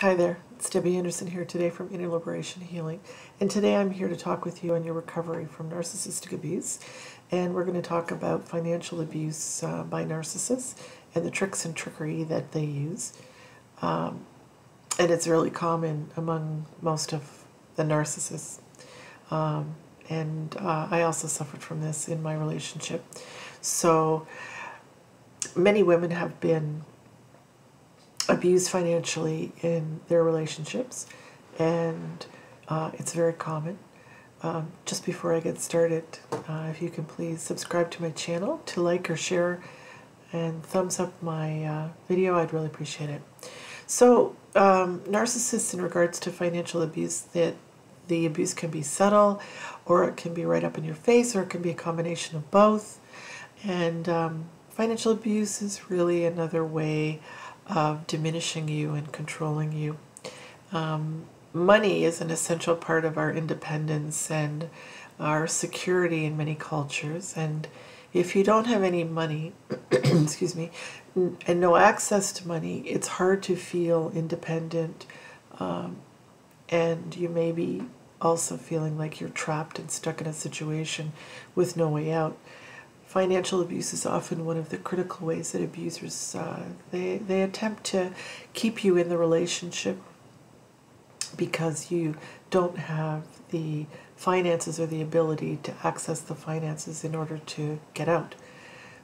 Hi there, it's Debbie Anderson here today from Inner Liberation Healing. And today I'm here to talk with you on your recovery from narcissistic abuse. And we're going to talk about financial abuse uh, by narcissists and the tricks and trickery that they use. Um, and it's really common among most of the narcissists. Um, and uh, I also suffered from this in my relationship. So many women have been abused financially in their relationships, and uh, it's very common. Um, just before I get started, uh, if you can please subscribe to my channel to like or share and thumbs up my uh, video, I'd really appreciate it. So, um, narcissists, in regards to financial abuse, that the abuse can be subtle, or it can be right up in your face, or it can be a combination of both. And um, financial abuse is really another way of diminishing you and controlling you. Um, money is an essential part of our independence and our security in many cultures. And if you don't have any money, excuse me, and no access to money, it's hard to feel independent. Um, and you may be also feeling like you're trapped and stuck in a situation with no way out financial abuse is often one of the critical ways that abusers uh, they they attempt to keep you in the relationship because you don't have the finances or the ability to access the finances in order to get out.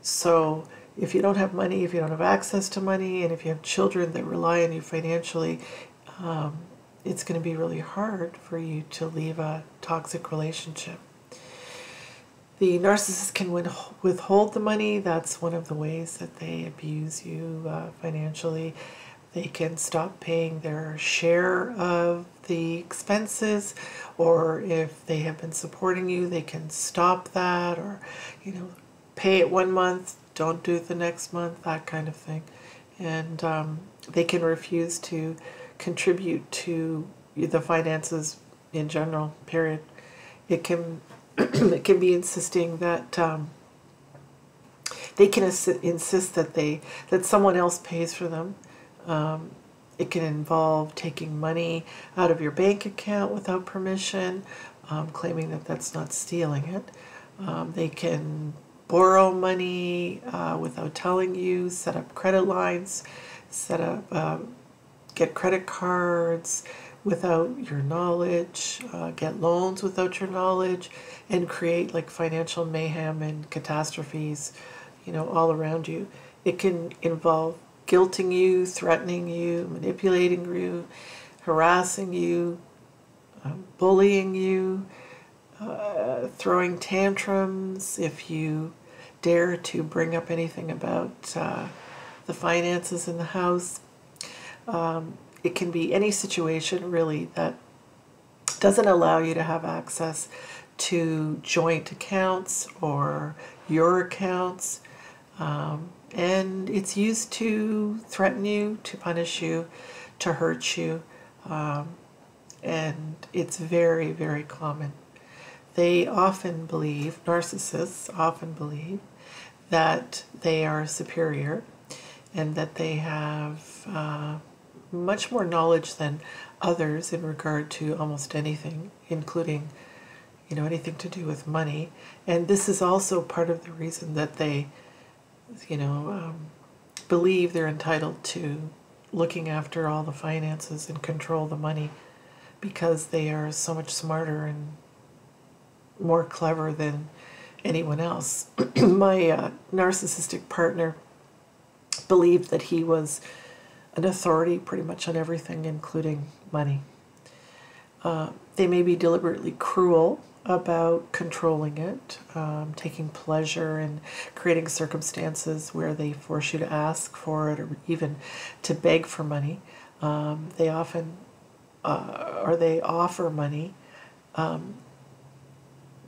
So if you don't have money, if you don't have access to money, and if you have children that rely on you financially, um, it's going to be really hard for you to leave a toxic relationship. The narcissist can withhold the money. That's one of the ways that they abuse you uh, financially. They can stop paying their share of the expenses, or if they have been supporting you, they can stop that, or, you know, pay it one month, don't do it the next month, that kind of thing. And um, they can refuse to contribute to the finances in general, period. It can it can be insisting that um, they can insist that they that someone else pays for them. Um, it can involve taking money out of your bank account without permission, um, claiming that that's not stealing it. Um, they can borrow money uh, without telling you, set up credit lines, set up, uh, get credit cards, without your knowledge, uh, get loans without your knowledge, and create like financial mayhem and catastrophes, you know, all around you. It can involve guilting you, threatening you, manipulating you, harassing you, um, bullying you, uh, throwing tantrums if you dare to bring up anything about uh, the finances in the house. Um, it can be any situation really that doesn't allow you to have access to joint accounts or your accounts. Um, and it's used to threaten you, to punish you, to hurt you. Um, and it's very, very common. They often believe, narcissists often believe, that they are superior and that they have uh, much more knowledge than others in regard to almost anything, including, you know, anything to do with money. And this is also part of the reason that they, you know, um, believe they're entitled to looking after all the finances and control the money because they are so much smarter and more clever than anyone else. My uh, narcissistic partner believed that he was an authority pretty much on everything, including money. Uh, they may be deliberately cruel about controlling it, um, taking pleasure in creating circumstances where they force you to ask for it or even to beg for money. Um, they often, uh, or they offer money um,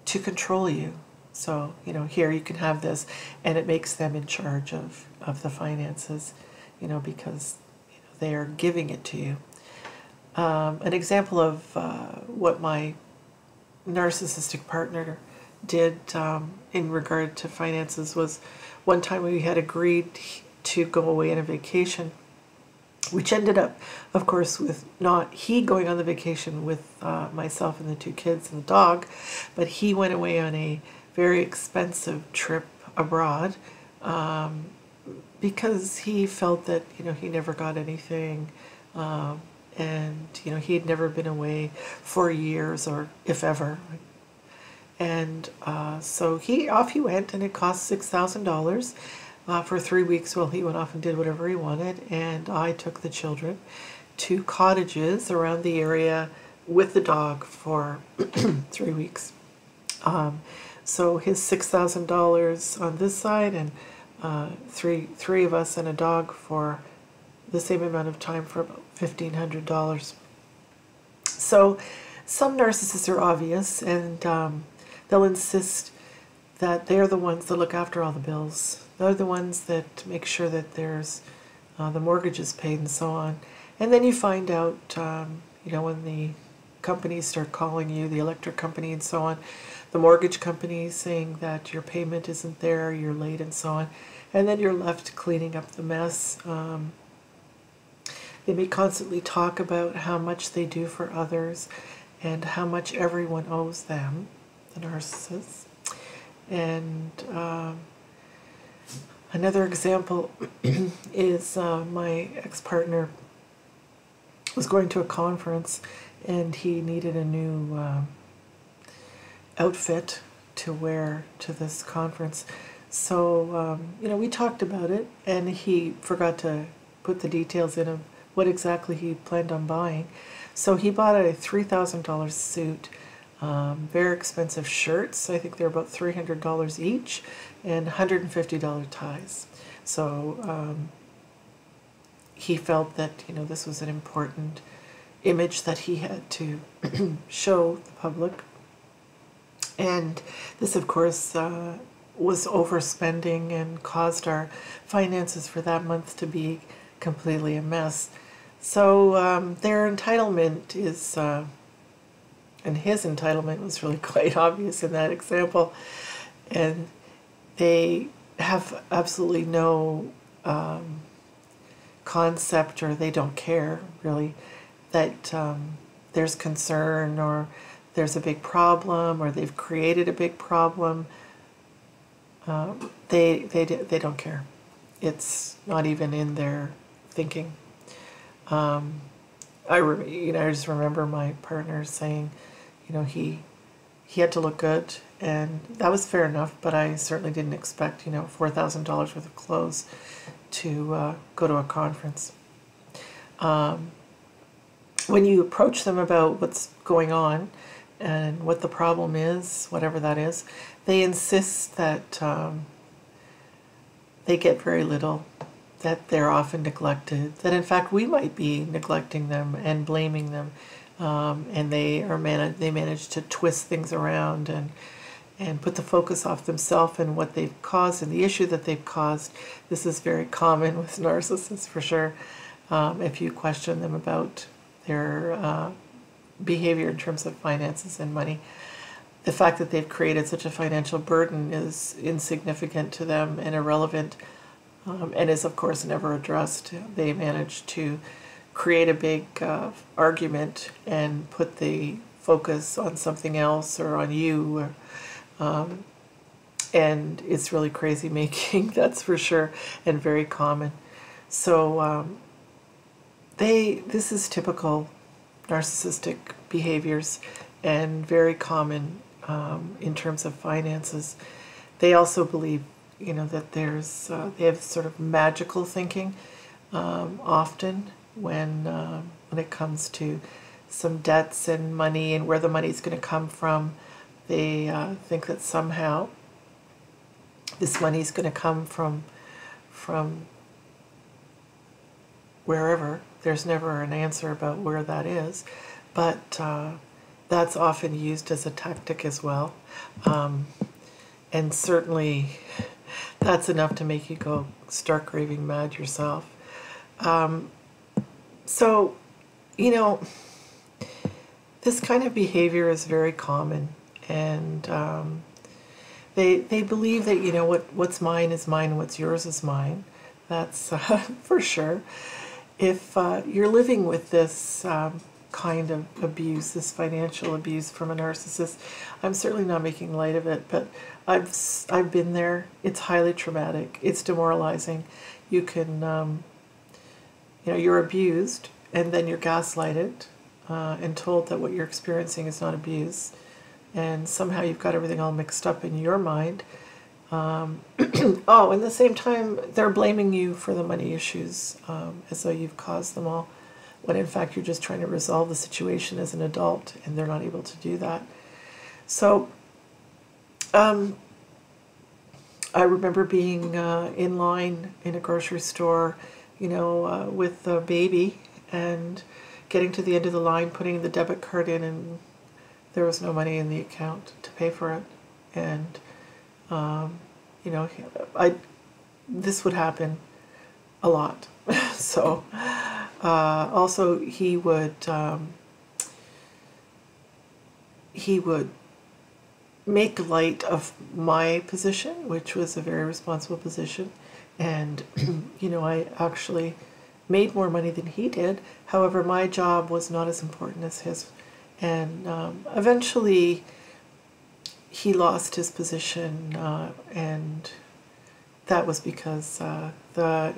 to control you. So, you know, here you can have this, and it makes them in charge of, of the finances, you know, because they are giving it to you. Um, an example of uh, what my narcissistic partner did um, in regard to finances was one time we had agreed to go away on a vacation which ended up, of course, with not he going on the vacation with uh, myself and the two kids and the dog, but he went away on a very expensive trip abroad um, because he felt that you know he never got anything, um, and you know he had never been away for years or if ever. And uh, so he off he went, and it cost six thousand dollars uh, for three weeks while he went off and did whatever he wanted. And I took the children to cottages around the area with the dog for three weeks. Um, so his six thousand dollars on this side, and uh, three three of us and a dog for the same amount of time for about fifteen hundred dollars. So some narcissists are obvious, and um, they'll insist that they're the ones that look after all the bills. They're the ones that make sure that there's uh, the mortgage is paid and so on. And then you find out, um, you know, when the companies start calling you, the electric company and so on, the mortgage company saying that your payment isn't there, you're late and so on. And then you're left cleaning up the mess. Um, they may constantly talk about how much they do for others and how much everyone owes them, the narcissists. And um, another example is uh, my ex-partner was going to a conference and he needed a new uh, outfit to wear to this conference. So, um, you know, we talked about it and he forgot to put the details in of what exactly he planned on buying. So he bought a $3,000 suit um, very expensive shirts. I think they're about $300 each and $150 ties. So um, he felt that, you know, this was an important image that he had to show the public. And this, of course, uh, was overspending and caused our finances for that month to be completely a mess. So um, their entitlement is uh, and his entitlement was really quite obvious in that example. And they have absolutely no um, concept or they don't care really that um, there's concern or there's a big problem or they've created a big problem. Um, they, they, they don't care. It's not even in their thinking. Um, I, you know, I just remember my partner saying, you know, he he had to look good, and that was fair enough. But I certainly didn't expect, you know, four thousand dollars worth of clothes to uh, go to a conference. Um, when you approach them about what's going on and what the problem is, whatever that is, they insist that um, they get very little, that they're often neglected, that in fact we might be neglecting them and blaming them um, and they are man- they manage to twist things around and and put the focus off themselves and what they've caused and the issue that they've caused. This is very common with narcissists for sure. Um, if you question them about their uh, behavior in terms of finances and money, the fact that they've created such a financial burden is insignificant to them and irrelevant, um, and is of course never addressed. They manage to create a big uh, argument and put the focus on something else or on you. Or, um, and it's really crazy making, that's for sure, and very common. So um, they, this is typical narcissistic behaviors and very common um, in terms of finances. They also believe, you know, that there's, uh, they have sort of magical thinking um, often when uh, when it comes to some debts and money and where the money is going to come from. They uh, think that somehow this money is going to come from from wherever. There's never an answer about where that is, but uh, that's often used as a tactic as well. Um, and certainly that's enough to make you go stark raving mad yourself. Um, so, you know, this kind of behavior is very common, and um, they they believe that you know what what's mine is mine, what's yours is mine. That's uh, for sure. If uh, you're living with this um, kind of abuse, this financial abuse from a narcissist, I'm certainly not making light of it, but I've I've been there. It's highly traumatic. It's demoralizing. You can, um, you know, you're abused, and then you're gaslighted uh, and told that what you're experiencing is not abuse, and somehow you've got everything all mixed up in your mind. Um, oh, and the same time, they're blaming you for the money issues um, as though you've caused them all, when in fact you're just trying to resolve the situation as an adult, and they're not able to do that. So, um, I remember being uh, in line in a grocery store, you know, uh, with a baby, and getting to the end of the line, putting the debit card in, and there was no money in the account to pay for it, and um, you know, I this would happen a lot. so uh, also he would um, he would make light of my position, which was a very responsible position, and you know I actually made more money than he did. However, my job was not as important as his, and um, eventually he lost his position, uh, and that was because uh, the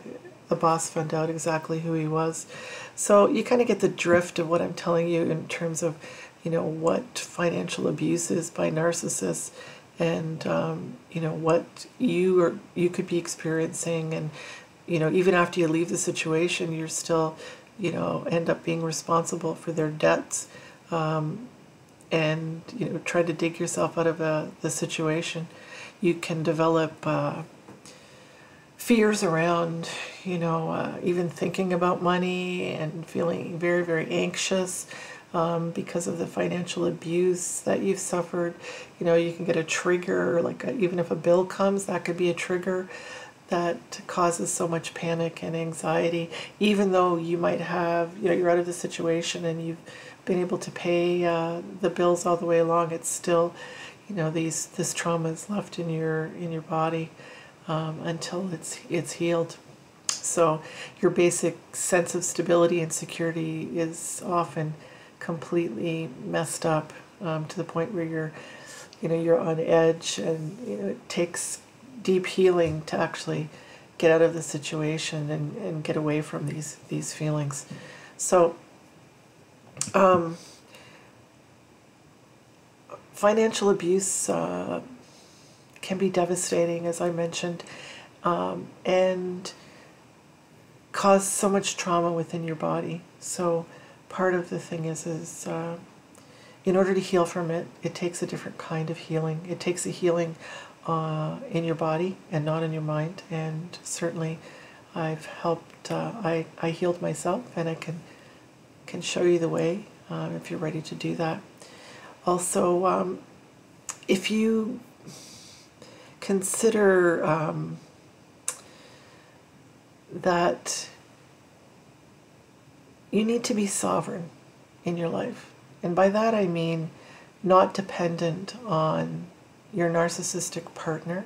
the boss found out exactly who he was. So you kind of get the drift of what I'm telling you in terms of, you know, what financial abuse is by narcissists, and um, you know what you or you could be experiencing, and you know even after you leave the situation, you're still, you know, end up being responsible for their debts. Um, and you know try to dig yourself out of uh, the situation. You can develop uh, fears around, you know, uh, even thinking about money and feeling very, very anxious um, because of the financial abuse that you've suffered. You know, you can get a trigger, like a, even if a bill comes, that could be a trigger that causes so much panic and anxiety, even though you might have, you know, you're out of the situation and you've been able to pay uh, the bills all the way along, it's still, you know, these this trauma is left in your in your body um, until it's it's healed. So your basic sense of stability and security is often completely messed up um, to the point where you're, you know, you're on edge, and you know, it takes deep healing to actually get out of the situation and, and get away from these these feelings. So um, financial abuse uh, can be devastating, as I mentioned, um, and cause so much trauma within your body. So part of the thing is, is uh, in order to heal from it, it takes a different kind of healing. It takes a healing uh, in your body and not in your mind. And certainly, I've helped. Uh, I I healed myself, and I can can show you the way um, if you're ready to do that. Also, um, if you consider um, that you need to be sovereign in your life, and by that I mean not dependent on your narcissistic partner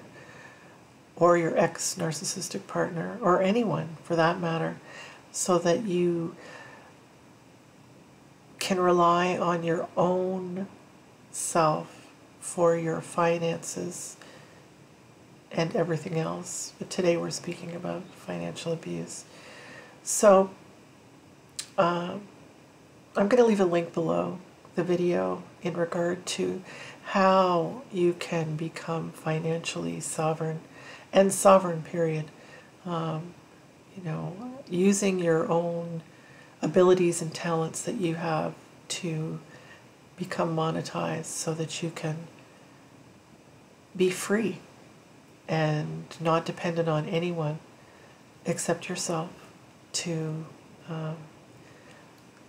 or your ex narcissistic partner or anyone for that matter, so that you can rely on your own self for your finances and everything else. But today we're speaking about financial abuse. So uh, I'm going to leave a link below the video in regard to how you can become financially sovereign and sovereign period. Um, you know, using your own abilities and talents that you have to become monetized so that you can be free and not dependent on anyone except yourself to um,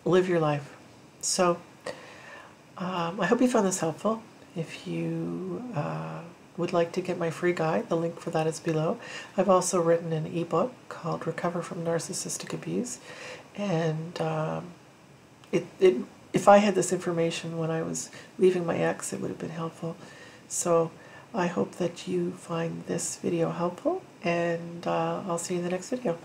live your life. So um, I hope you found this helpful. If you uh, would like to get my free guide, the link for that is below. I've also written an ebook called Recover from Narcissistic Abuse, and um, it, it if I had this information when I was leaving my ex, it would have been helpful. So I hope that you find this video helpful, and uh, I'll see you in the next video.